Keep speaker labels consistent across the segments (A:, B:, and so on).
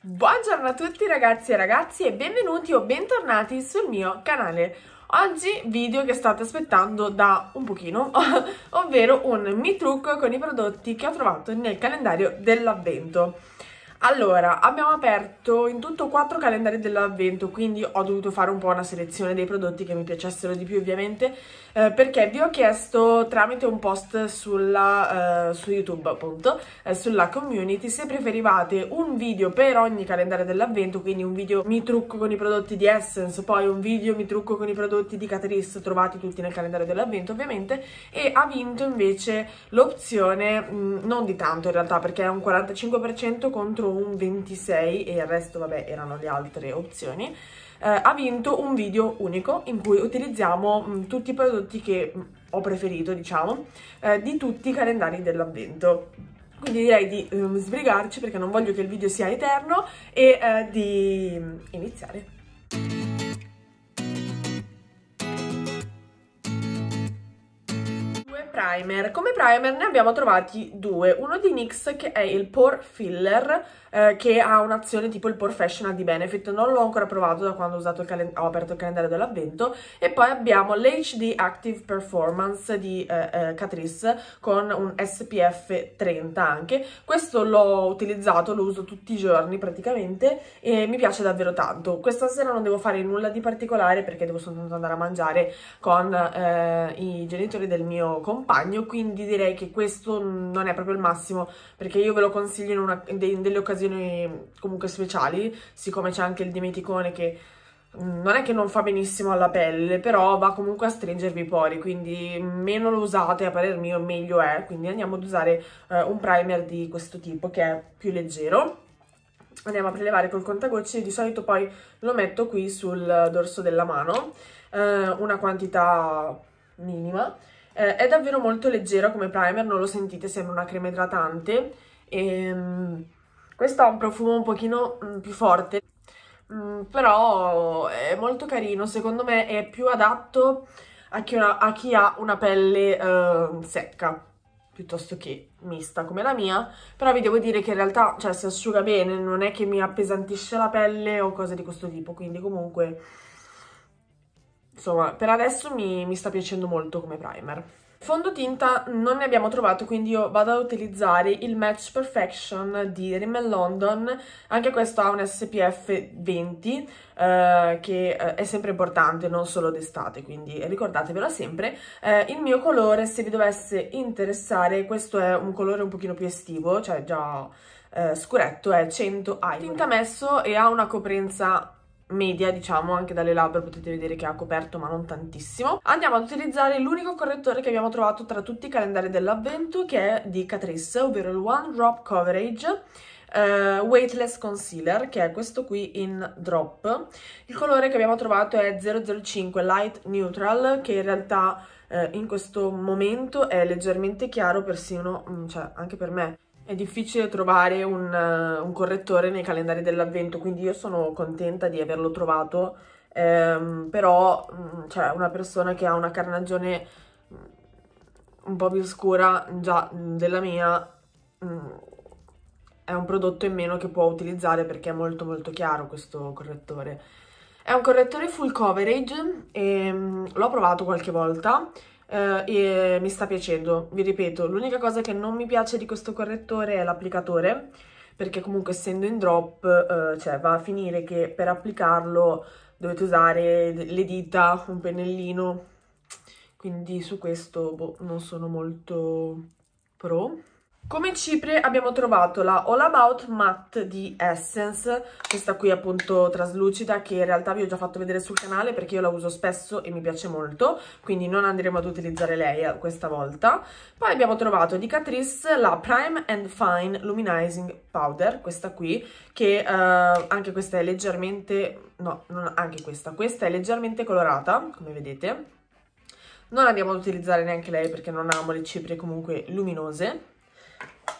A: Buongiorno a tutti ragazzi e ragazzi e benvenuti o bentornati sul mio canale. Oggi video che state aspettando da un pochino, ovvero un mi trucco con i prodotti che ho trovato nel calendario dell'avvento. Allora, abbiamo aperto in tutto quattro calendari dell'avvento, quindi ho dovuto fare un po' una selezione dei prodotti che mi piacessero di più ovviamente, eh, perché vi ho chiesto tramite un post sulla, eh, su YouTube appunto, eh, sulla community, se preferivate un video per ogni calendario dell'avvento, quindi un video mi trucco con i prodotti di Essence, poi un video mi trucco con i prodotti di Catrice, trovati tutti nel calendario dell'avvento ovviamente, e ha vinto invece l'opzione, mm, non di tanto in realtà, perché è un 45% contro un 26 e il resto vabbè erano le altre opzioni eh, ha vinto un video unico in cui utilizziamo mh, mm, tutti i prodotti che mh, mm, ho preferito diciamo eh, di tutti i calendari dell'avvento. Quindi direi di um, sbrigarci perché non voglio che il video sia eterno e eh, di mm, iniziare primer. Come primer ne abbiamo trovati due, uno di NYX che è il Pore Filler, eh, che ha un'azione tipo il Professional di Benefit, non l'ho ancora provato da quando ho, ho aperto il calendario dell'avvento, e poi abbiamo l'HD Active Performance di eh, eh, Catrice con un SPF 30 anche, questo l'ho utilizzato, lo uso tutti i giorni praticamente e mi piace davvero tanto, questa sera non devo fare nulla di particolare perché devo soltanto andare a mangiare con eh, i genitori del mio compagno, quindi direi che questo non è proprio il massimo perché io ve lo consiglio in, una, in delle occasioni occasioni comunque speciali, siccome c'è anche il dimeticone che mm, non è che non fa benissimo alla pelle, però va comunque a stringervi i pori, quindi meno lo usate, a parer mio meglio è, quindi andiamo ad usare eh, un primer di questo tipo che è più leggero. Andiamo a prelevare col contagocce, di solito poi lo metto qui sul dorso della mano, eh, una quantità minima. Eh, è davvero molto leggero come primer, non lo sentite, sembra una crema idratante. E, ehm, questo ha un profumo un pochino mm, più forte, mm, però è molto carino, secondo me è più adatto a chi, una, a, chi ha una pelle uh, secca piuttosto che mista come la mia, però vi devo dire che in realtà cioè, si asciuga bene, non è che mi appesantisce la pelle o cose di questo tipo, quindi comunque insomma per adesso mi, mi sta piacendo molto come primer. Fondotinta non ne abbiamo trovato, quindi io vado ad utilizzare il Match Perfection di Rimmel London. Anche questo ha un SPF 20, eh, che eh, è sempre importante, non solo d'estate, quindi ricordatevelo sempre. Eh, il mio colore, se vi dovesse interessare, questo è un colore un pochino più estivo, cioè già eh, scuretto, è 100 Ivory. Tinta messo e ha una coprenza media diciamo anche dalle labbra potete vedere che ha coperto ma non tantissimo. Andiamo ad utilizzare l'unico correttore che abbiamo trovato tra tutti i calendari dell'avvento che è di Catrice ovvero il One Drop Coverage Uh, Weightless Concealer che è questo qui in drop. Il colore che abbiamo trovato è 005 Light Neutral che in realtà uh, in questo momento è leggermente chiaro persino mm, cioè anche per me è difficile trovare un, uh, un correttore nei calendari dell'avvento, quindi io sono contenta di averlo trovato, ehm, però mm, cioè una persona che ha una carnagione mm, un po' più scura già mm, della mia è un prodotto in meno che può utilizzare perché è molto molto chiaro questo correttore. È un correttore full coverage e l'ho provato qualche volta eh, e mi sta piacendo. Vi ripeto, l'unica cosa che non mi piace di questo correttore è l'applicatore, perché comunque essendo in drop, eh, cioè va a finire che per applicarlo dovete usare le dita, un pennellino, quindi su questo boh, non sono molto pro. Come cipria abbiamo trovato la All About Matte di Essence, questa qui appunto traslucida che in realtà vi ho già fatto vedere sul canale perché io la uso spesso e mi piace molto, quindi non andremo ad utilizzare lei eh, questa volta. Poi abbiamo trovato di Catrice la Prime and Fine Luminizing Powder, questa qui, che uh, anche questa è leggermente, no, non anche questa, questa è leggermente colorata, come vedete. Non andiamo ad utilizzare neanche lei perché non amo le ciprie comunque luminose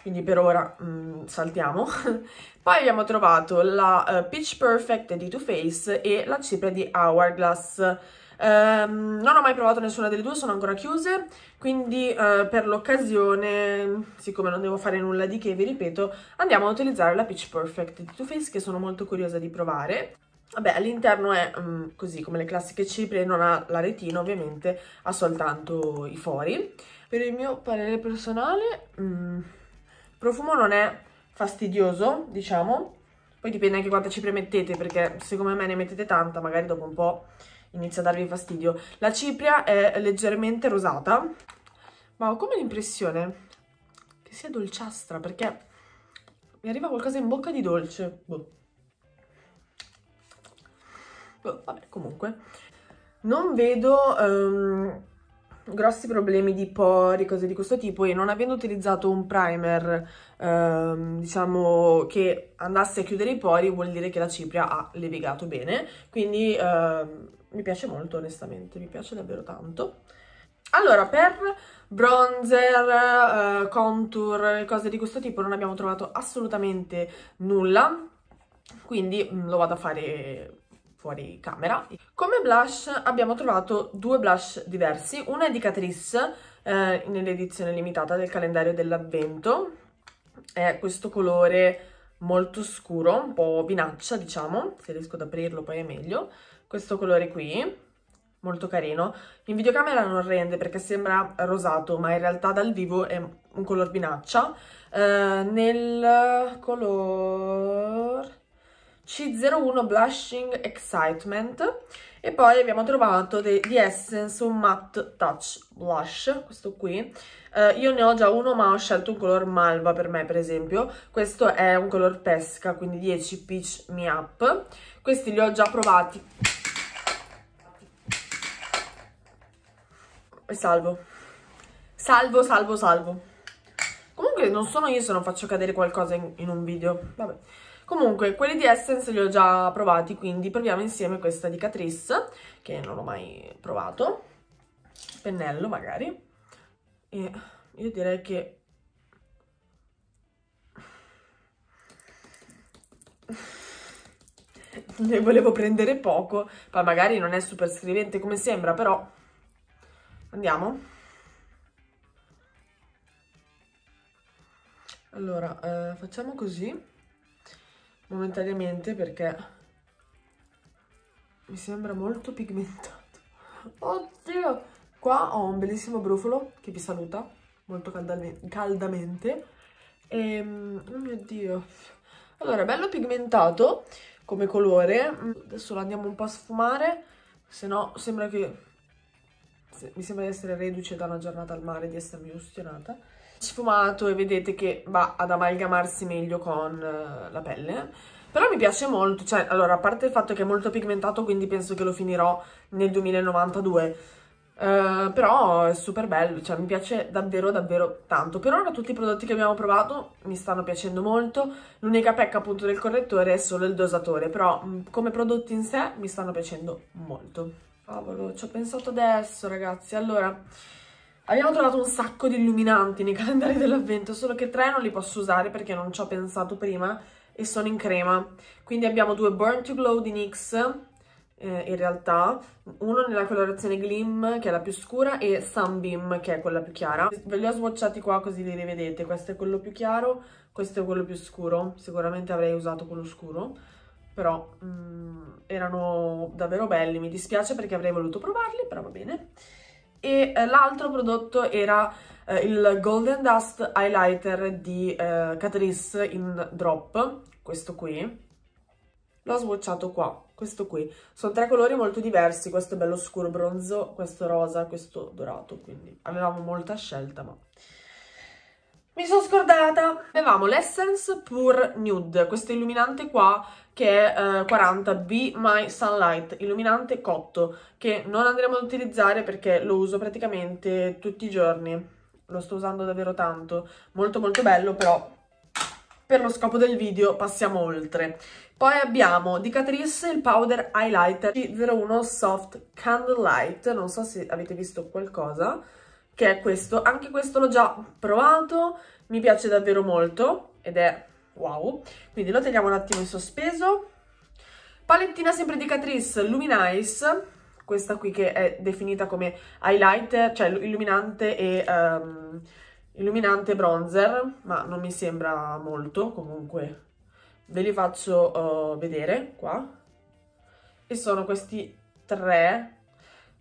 A: quindi per ora mm, saltiamo. Poi abbiamo trovato la uh, Pitch Perfect di Too Faced e la cipria di Hourglass. Um, non ho mai provato nessuna delle due, sono ancora chiuse, quindi uh, per l'occasione, siccome non devo fare nulla di che, vi ripeto, andiamo a utilizzare la Peach Perfect di Too Faced che sono molto curiosa di provare. Vabbè, all'interno è um, così come le classiche ciprie, non ha la retina ovviamente, ha soltanto i fori. Per il mio parere personale, um, profumo non è fastidioso, diciamo, poi dipende anche quante cipria mettete, perché se come me ne mettete tanta, magari dopo un po' inizia a darvi fastidio. La cipria è leggermente rosata, ma ho come l'impressione che sia dolciastra, perché mi arriva qualcosa in bocca di dolce. Boh. Boh, vabbè, comunque. Non vedo um, grossi problemi di pori, cose di questo tipo e non avendo utilizzato un primer ehm, diciamo che andasse a chiudere i pori vuol dire che la cipria ha levigato bene. Quindi ehm, mi piace molto onestamente, mi piace davvero tanto. Allora per bronzer, eh, contour, cose di questo tipo non abbiamo trovato assolutamente nulla. Quindi mm, lo vado a fare fuori camera. Come blush abbiamo trovato due blush diversi, una è di Catrice eh, nell'edizione limitata del calendario dell'avvento, è questo colore molto scuro, un po' vinaccia diciamo, se riesco ad aprirlo poi è meglio, questo colore qui, molto carino. In videocamera non rende perché sembra rosato, ma in realtà dal vivo è un color vinaccia. Eh, nel color C01 Blushing Excitement e poi abbiamo trovato di Essence un Matte Touch Blush, questo qui. Uh, io ne ho già uno ma ho scelto un color malva per me per esempio, questo è un color pesca, quindi 10 Peach Me Up. Questi li ho già provati. E salvo. Salvo, salvo, salvo. Comunque non sono io se non faccio cadere qualcosa in, in un video, vabbè. Comunque, quelli di Essence li ho già provati, quindi proviamo insieme questa di Catrice, che non ho mai provato. Pennello, magari. E io direi che... Ne volevo prendere poco, ma magari non è super scrivente come sembra, però... Andiamo? Allora, eh, facciamo così momentaneamente perché mi sembra molto pigmentato. Oddio! Qua ho un bellissimo brufolo che vi saluta molto caldamente. E, ehm, oh mio Dio! Allora, bello pigmentato come colore. Adesso lo andiamo un po' a sfumare, se no sembra che... Mi sembra di essere reduce da una giornata al mare, di essermi ustionata sfumato e vedete che va ad amalgamarsi meglio con uh, la pelle. Però mi piace molto, cioè allora a parte il fatto che è molto pigmentato quindi penso che lo finirò nel 2092 uh, eh, però è super bello, cioè mi piace davvero davvero tanto. Per ora tutti i prodotti che abbiamo provato mi stanno piacendo molto. L'unica pecca appunto del correttore è solo il dosatore però mm, come prodotti in sé mi stanno piacendo molto. Cavolo ci ho pensato adesso ragazzi. Allora Abbiamo trovato un sacco di illuminanti nei calendari dell'avvento, solo che tre non li posso usare perché non ci ho pensato prima e sono in crema. Quindi abbiamo due Burn to Glow di NYX, eh, in realtà, uno nella colorazione Glim, che è la più scura, e Sunbeam, che è quella più chiara. Ve li ho swatchati qua così li rivedete, questo è quello più chiaro, questo è quello più scuro, sicuramente avrei usato quello scuro, però mm, erano davvero belli, mi dispiace perché avrei voluto provarli, però va bene e eh, l'altro prodotto era eh, il Golden Dust Highlighter di eh, Catrice in Drop, questo qui. L'ho swatchato qua, questo qui. Sono tre colori molto diversi, questo è bello scuro bronzo, questo rosa, questo dorato, quindi avevamo molta scelta, ma... Mi sono scordata! Avevamo l'Essence Pure Nude, questo illuminante qua che è eh, 40 Be My Sunlight, illuminante cotto, che non andremo ad utilizzare perché lo uso praticamente tutti i giorni. Lo sto usando davvero tanto, molto molto bello, però per lo scopo del video passiamo oltre. Poi abbiamo di Catrice il Powder Highlighter C01 Soft Candlelight, non so se avete visto qualcosa, che è questo. Anche questo l'ho già provato, mi piace davvero molto ed è wow. Quindi lo teniamo un attimo in sospeso. Palettina sempre di Catrice Luminice, questa qui che è definita come highlighter, cioè illuminante e, um, illuminante bronzer, ma non mi sembra molto, comunque ve li faccio uh, vedere qua. E sono questi tre,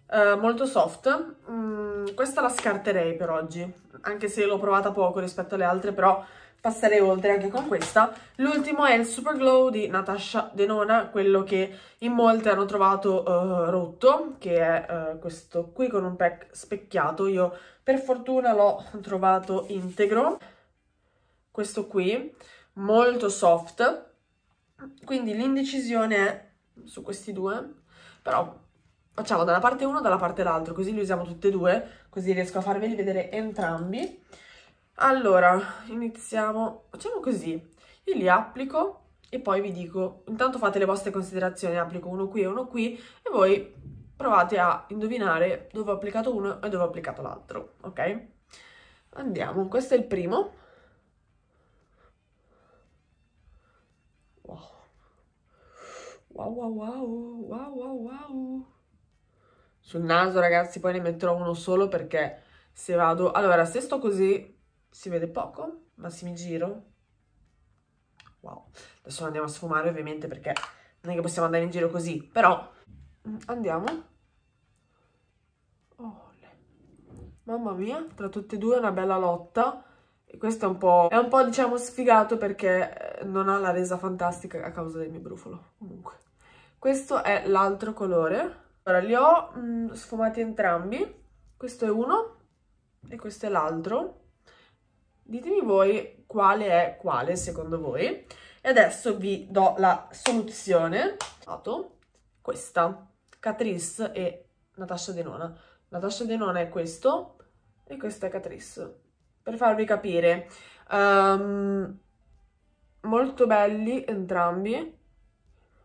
A: uh, molto soft. Mm, questa la scarterei per oggi, anche se l'ho provata poco rispetto alle altre, però passerei oltre anche con questa. L'ultimo è il Super Glow di Natasha Denona, quello che in molti hanno trovato uh, rotto, che è uh, questo qui con un pack specchiato. Io per fortuna l'ho trovato integro, questo qui, molto soft. Quindi l'indecisione è su questi due, però facciamo dalla parte uno e dalla parte l'altro, così li usiamo tutte e due, così riesco a farveli vedere entrambi. Allora, iniziamo, facciamo così, io li applico e poi vi dico, intanto fate le vostre considerazioni, applico uno qui e uno qui e voi provate a indovinare dove ho applicato uno e dove ho applicato l'altro, ok? Andiamo, questo è il primo. Wow. Wow, wow, wow, wow, wow, wow. Sul naso, ragazzi, poi ne metterò uno solo perché se vado... Allora, se sto così si vede poco, ma se mi giro... Wow. Adesso andiamo a sfumare ovviamente perché non è che possiamo andare in giro così, però mm, andiamo. Oh, mamma mia, tra tutte e due è una bella lotta. E questo è un po', è un po' diciamo sfigato perché eh, non ha la resa fantastica a causa del mio brufolo. Comunque, questo è l'altro colore. Allora, li ho mh, mm, sfumati entrambi. Questo è uno e questo è l'altro. Ditemi voi quale è quale secondo voi. E adesso vi do la soluzione. Questa, Catrice e Natasha Denona. Natasha Denona è questo e questa è Catrice. Per farvi capire, um, molto belli entrambi.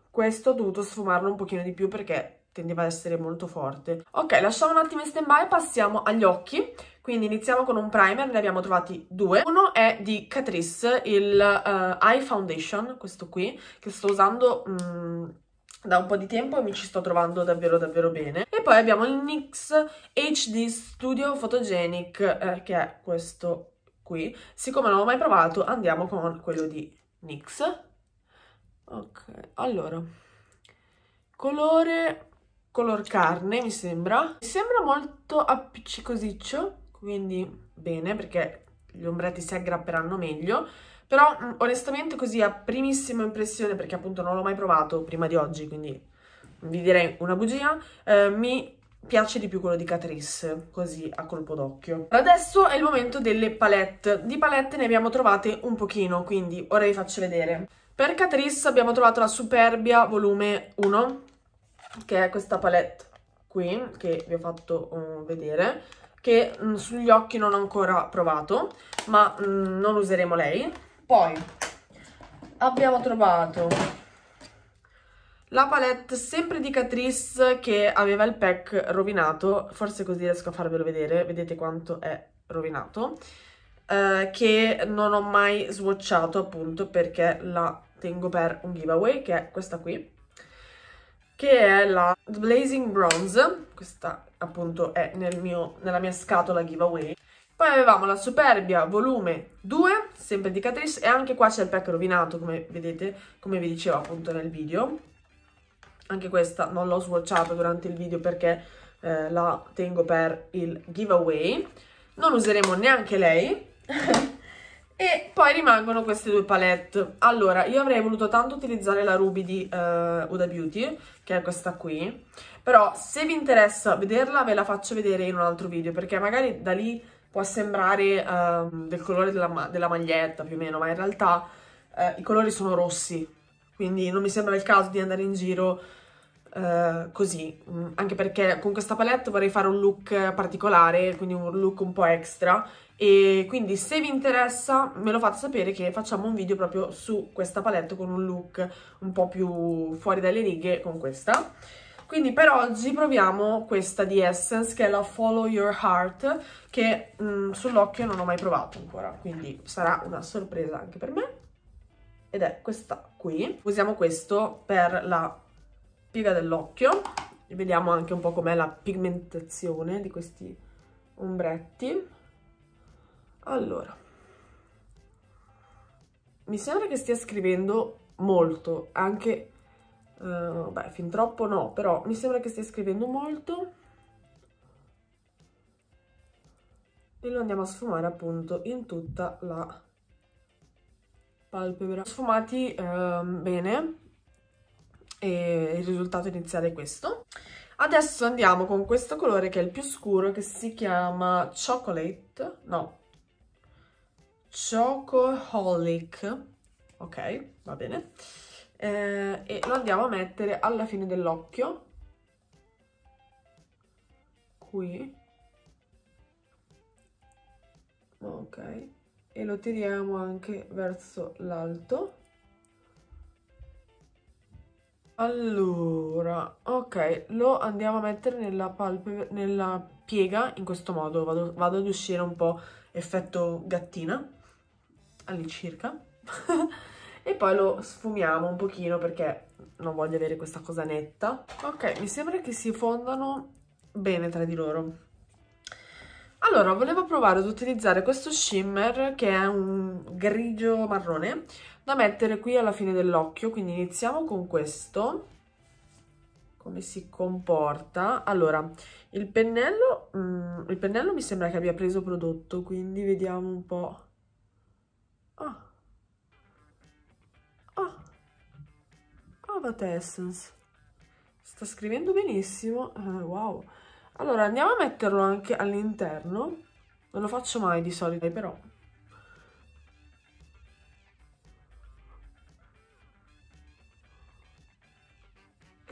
A: Questo ho dovuto sfumarlo un pochino di più perché tendeva ad essere molto forte. Ok, lasciamo un attimo in stand by, passiamo agli occhi. Quindi iniziamo con un primer, ne abbiamo trovati due. Uno è di Catrice, il uh, Eye Foundation, questo qui, che sto usando... Um, da un po' di tempo e mi ci sto trovando davvero davvero bene. E poi abbiamo il NYX HD Studio Photogenic, eh, che è questo qui. Siccome non l'ho mai provato, andiamo con quello di NYX. Ok, allora, colore color carne, mi sembra. Mi sembra molto appiccicosiccio, quindi bene, perché gli ombretti si aggrapperanno meglio. Però mm, onestamente così a primissima impressione, perché appunto non l'ho mai provato prima di oggi, quindi vi direi una bugia, eh, mi piace di più quello di Catrice, così a colpo d'occhio. Adesso è il momento delle palette. Di palette ne abbiamo trovate un pochino, quindi ora vi faccio vedere. Per Catrice abbiamo trovato la Superbia volume 1, che è questa palette qui, che vi ho fatto uh, vedere, che mh, mm, sugli occhi non ho ancora provato, ma mh, mm, non useremo lei. Poi abbiamo trovato la palette sempre di Catrice che aveva il pack rovinato, forse così riesco a farvelo vedere, vedete quanto è rovinato, eh, che non ho mai swatchato appunto perché la tengo per un giveaway, che è questa qui, che è la Blazing Bronze, questa appunto è nel mio, nella mia scatola giveaway. Poi avevamo la Superbia volume 2, sempre di Catrice, e anche qua c'è il pack rovinato, come vedete, come vi dicevo appunto nel video. Anche questa non l'ho swatchata durante il video perché eh, la tengo per il giveaway. Non useremo neanche lei. E poi rimangono queste due palette. Allora, io avrei voluto tanto utilizzare la Ruby di uh, Uda Beauty, che è questa qui, però se vi interessa vederla ve la faccio vedere in un altro video, perché magari da lì può sembrare uh, del colore della, della, maglietta più o meno, ma in realtà uh, i colori sono rossi, quindi non mi sembra il caso di andare in giro Uh, così, mm, anche perché con questa palette vorrei fare un look particolare, quindi un look un po' extra. E quindi se vi interessa me lo fate sapere che facciamo un video proprio su questa palette con un look un po' più fuori dalle righe con questa. Quindi per oggi proviamo questa di Essence che è la Follow Your Heart che mm, sull'occhio non ho mai provato ancora. Quindi sarà una sorpresa anche per me. Ed è questa qui. Usiamo questo per la piega dell'occhio e vediamo anche un po' com'è la pigmentazione di questi ombretti. Allora, mi sembra che stia scrivendo molto, anche, uh, beh, fin troppo no, però mi sembra che stia scrivendo molto. E lo andiamo a sfumare appunto in tutta la palpebra. Sfumati uh, bene, e il risultato iniziale è questo. Adesso andiamo con questo colore che è il più scuro, che si chiama Chocolate, no, Chocoholic, ok, va bene, eh, e lo andiamo a mettere alla fine dell'occhio, qui, ok, e lo tiriamo anche verso l'alto, allora, ok, lo andiamo a mettere nella palpebra, nella piega in questo modo, vado, vado ad uscire un po' effetto gattina, all'incirca, e poi lo sfumiamo un pochino perché non voglio avere questa cosa netta. Ok, mi sembra che si fondano bene tra di loro. Allora, volevo provare ad utilizzare questo shimmer che è un grigio marrone da mettere qui alla fine dell'occhio, quindi iniziamo con questo, come si comporta. Allora, il pennello, mm, il pennello mi sembra che abbia preso prodotto, quindi vediamo un po'. Ah. Ah. Avat Essence. Sta scrivendo benissimo, uh, wow. Allora, andiamo a metterlo anche all'interno. Non lo faccio mai di solito, però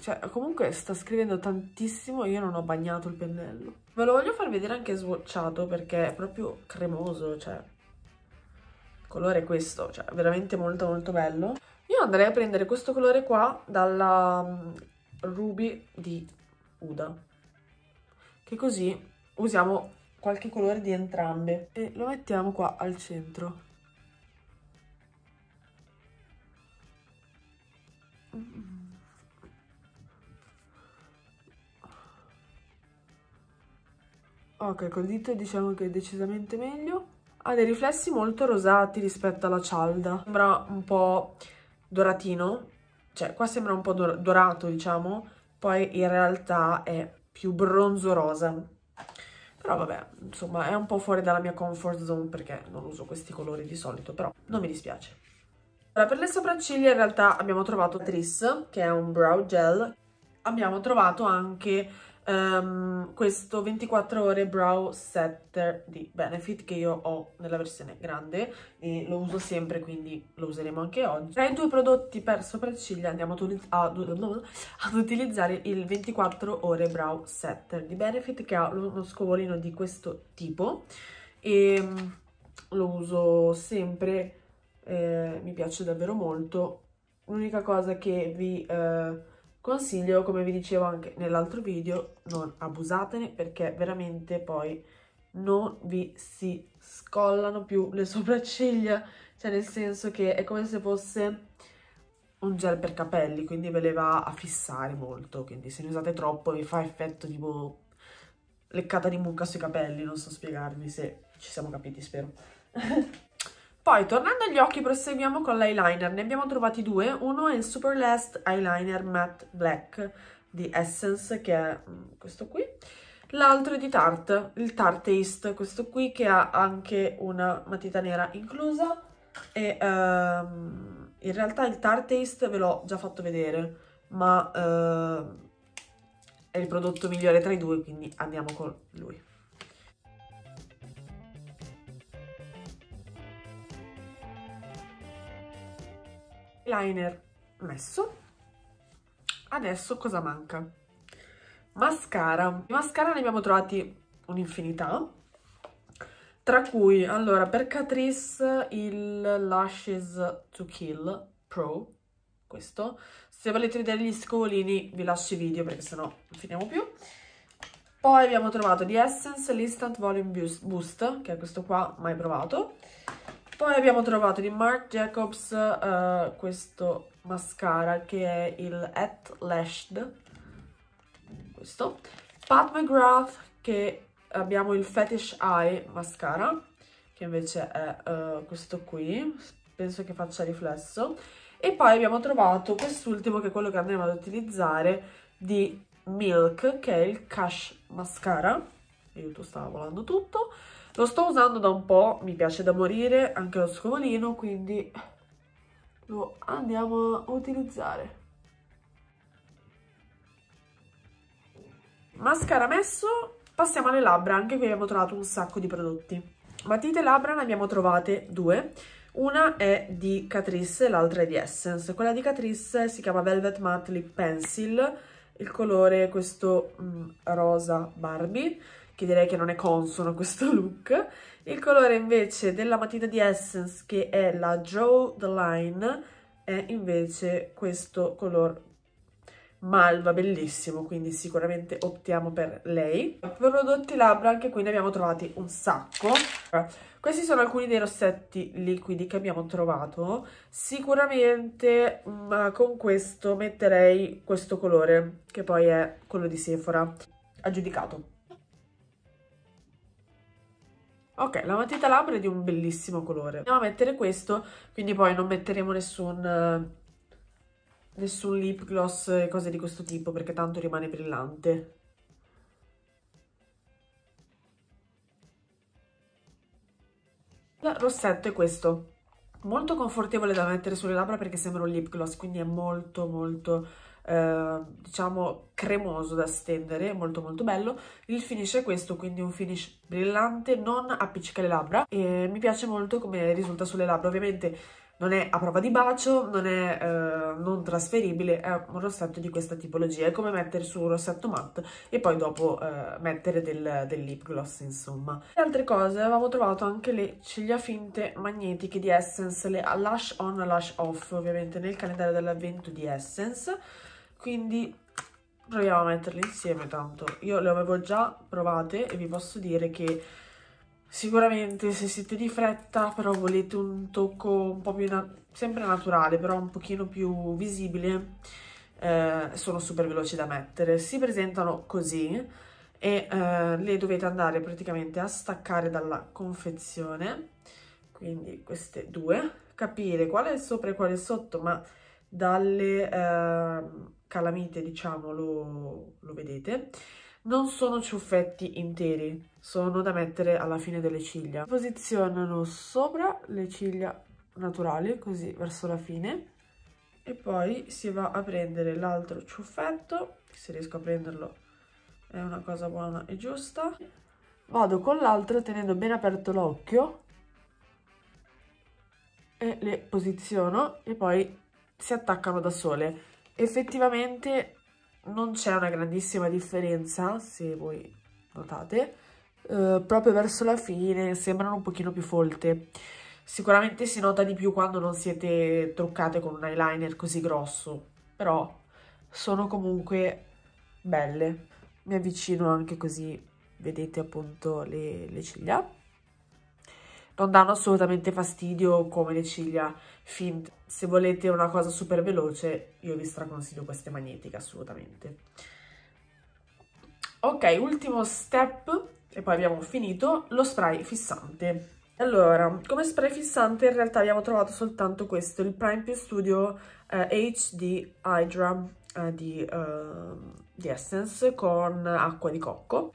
A: Cioè, comunque sta scrivendo tantissimo, io non ho bagnato il pennello. Ve lo voglio far vedere anche swatchato perché è proprio cremoso, cioè... Il colore è questo, cioè, veramente molto molto bello. Io andrei a prendere questo colore qua dalla um, Ruby di Uda. Che così usiamo qualche colore di entrambe. E lo mettiamo qua al centro. Ok, col dito diciamo che è decisamente meglio. Ha dei riflessi molto rosati rispetto alla cialda. Sembra un po' doratino, cioè qua sembra un po' dorato diciamo, poi in realtà è più bronzo rosa. Però vabbè, insomma è un po' fuori dalla mia comfort zone perché non uso questi colori di solito, però non mi dispiace. Allora, per le sopracciglia in realtà abbiamo trovato Tris, che è un brow gel. Abbiamo trovato anche um, questo 24 ore brow setter di Benefit che io ho nella versione grande e lo uso sempre quindi lo useremo anche oggi. Tra i due prodotti per sopracciglia andiamo ad, ad, utilizzare il 24 ore brow setter di Benefit che ha uno scovolino di questo tipo e mm, lo uso sempre, eh, mi piace davvero molto. L'unica cosa che vi... Eh, Consiglio, come vi dicevo anche nell'altro video, non abusatene perché veramente poi non vi si scollano più le sopracciglia, cioè nel senso che è come se fosse un gel per capelli, quindi ve le va a fissare molto, quindi se ne usate troppo vi fa effetto tipo leccata di mucca sui capelli, non so spiegarvi se ci siamo capiti, spero. Poi, tornando agli occhi, proseguiamo con l'eyeliner. Ne abbiamo trovati due. Uno è il Super Last Eyeliner Matte Black di Essence, che è mm, questo qui. L'altro è di Tarte, il Tarte Taste, questo qui che ha anche una matita nera inclusa. E um, in realtà il Tarte Taste ve l'ho già fatto vedere, ma uh, è il prodotto migliore tra i due, quindi andiamo con lui. Liner messo. Adesso cosa manca? mascara. I mascara ne abbiamo trovati un'infinità tra cui allora per Catrice il Lashes to Kill Pro questo. Se volete vedere gli scovolini vi lascio i video perché sennò non finiamo più. Poi abbiamo trovato di Essence l'Instant Volume Boost che è questo qua mai provato poi abbiamo trovato di Marc Jacobs uh, questo mascara che è il At Lashed. questo, Pat McGrath che abbiamo il Fetish Eye Mascara, che invece è uh, questo qui, penso che faccia riflesso, e poi abbiamo trovato quest'ultimo che è quello che andremo ad utilizzare di Milk, che è il Cash Mascara, aiuto stava volando tutto, lo sto usando da un po', mi piace da morire, anche lo scovolino, quindi lo andiamo a utilizzare. Mascara messo, passiamo alle labbra, anche qui abbiamo trovato un sacco di prodotti. Matite labbra ne abbiamo trovate due, una è di Catrice l'altra è di Essence. Quella di Catrice si chiama Velvet Matte Lip Pencil, il colore è questo mm, rosa Barbie, che direi che non è consono questo look. Il colore invece della matita di Essence, che è la Draw the Line, è invece questo color malva bellissimo quindi sicuramente optiamo per lei. Prodotti labbra anche qui ne abbiamo trovati un sacco. Questi sono alcuni dei rossetti liquidi che abbiamo trovato. Sicuramente ma mm, con questo metterei questo colore che poi è quello di Sephora aggiudicato Ok, la matita labbra è di un bellissimo colore. Andiamo a mettere questo, quindi poi non metteremo nessun nessun lip gloss e cose di questo tipo perché tanto rimane brillante. Il rossetto è questo, molto confortevole da mettere sulle labbra perché sembra un lip gloss, quindi è molto molto eh, diciamo cremoso da stendere, molto molto bello. Il finish è questo, quindi un finish brillante, non appiccica le labbra e mi piace molto come risulta sulle labbra, ovviamente non è a prova di bacio, non è eh, non trasferibile, è un rossetto di questa tipologia, è come mettere su un rossetto matte e poi dopo eh, mettere del, del, lip gloss insomma. Le altre cose, avevamo trovato anche le ciglia finte magnetiche di Essence, le Lash On Lash Off ovviamente nel calendario dell'avvento di Essence, quindi proviamo a metterle insieme tanto. Io le avevo già provate e vi posso dire che Sicuramente se siete di fretta però volete un tocco un po' più, na sempre naturale, però un pochino più visibile, eh, sono super veloci da mettere. Si presentano così e eh, le dovete andare praticamente a staccare dalla confezione, quindi queste due, capire quale è sopra e quale è sotto, ma dalle eh, calamite diciamo lo, lo vedete non sono ciuffetti interi, sono da mettere alla fine delle ciglia. Posizionano sopra le ciglia naturali, così verso la fine, e poi si va a prendere l'altro ciuffetto, se riesco a prenderlo è una cosa buona e giusta. Vado con l'altro tenendo ben aperto l'occhio e le posiziono e poi si attaccano da sole. Effettivamente non c'è una grandissima differenza, se voi notate, eh, proprio verso la fine sembrano un pochino più folte. Sicuramente si nota di più quando non siete truccate con un eyeliner così grosso, però sono comunque belle. Mi avvicino anche così, vedete appunto le, le ciglia non danno assolutamente fastidio come le ciglia finte. Se volete una cosa super veloce, io vi straconsiglio queste magnetiche, assolutamente. Ok, ultimo step, e poi abbiamo finito, lo spray fissante. Allora, come spray fissante in realtà abbiamo trovato soltanto questo, il Prime Più Studio eh, HD Hydra eh, di, eh, di Essence con acqua di cocco.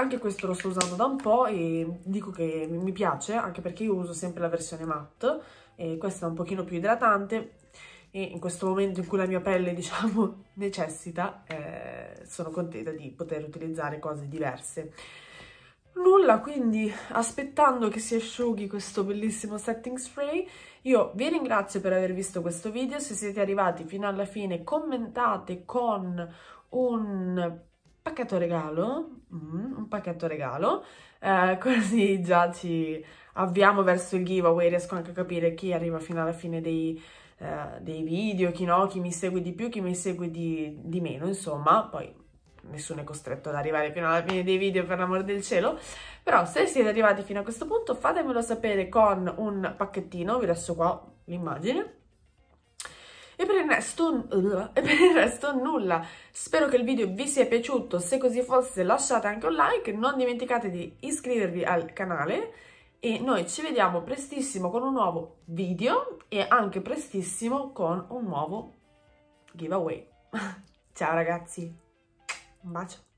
A: Anche questo lo sto usando da un po' e dico che mi piace, anche perché io uso sempre la versione matte, e questa è un pochino più idratante, e in questo momento in cui la mia pelle, diciamo, necessita, eh, sono contenta di poter utilizzare cose diverse. Nulla, quindi aspettando che si asciughi questo bellissimo setting spray, io vi ringrazio per aver visto questo video, se siete arrivati fino alla fine commentate con un pacchetto regalo, mm, pacchetto regalo, eh, così già ci avviamo verso il giveaway, riesco anche a capire chi arriva fino alla fine dei, eh, dei video, chi no, chi mi segue di più, chi mi segue di, di meno, insomma, poi nessuno è costretto ad arrivare fino alla fine dei video per l'amore del cielo, però se siete arrivati fino a questo punto fatemelo sapere con un pacchettino, vi lascio qua l'immagine, E per, il resto, e per il resto nulla. Spero che il video vi sia piaciuto, se così fosse lasciate anche un like, non dimenticate di iscrivervi al canale e noi ci vediamo prestissimo con un nuovo video e anche prestissimo con un nuovo giveaway. Ciao ragazzi, un bacio.